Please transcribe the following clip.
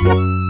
Música